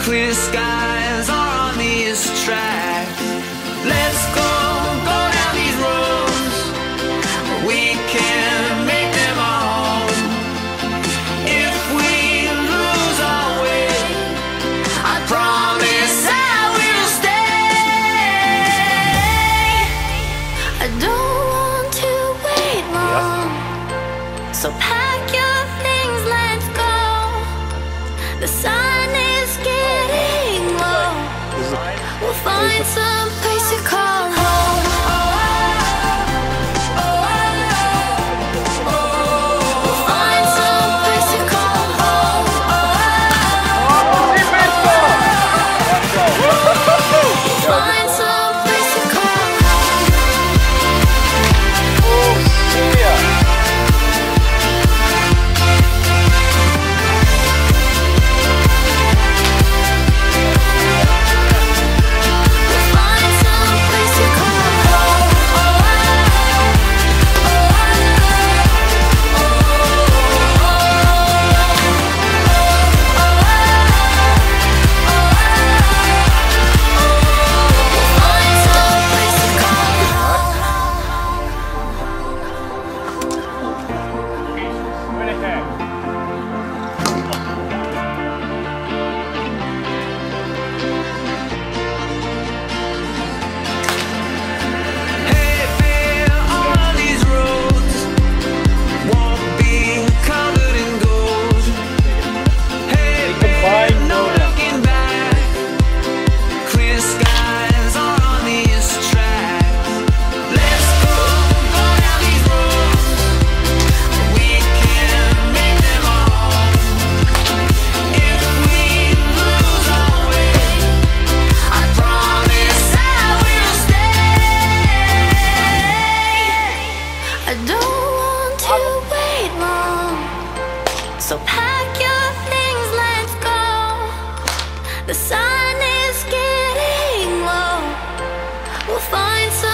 clear skies are on these tracks. you wait long. So pack your things, let's go. The sun is getting low. We'll find some.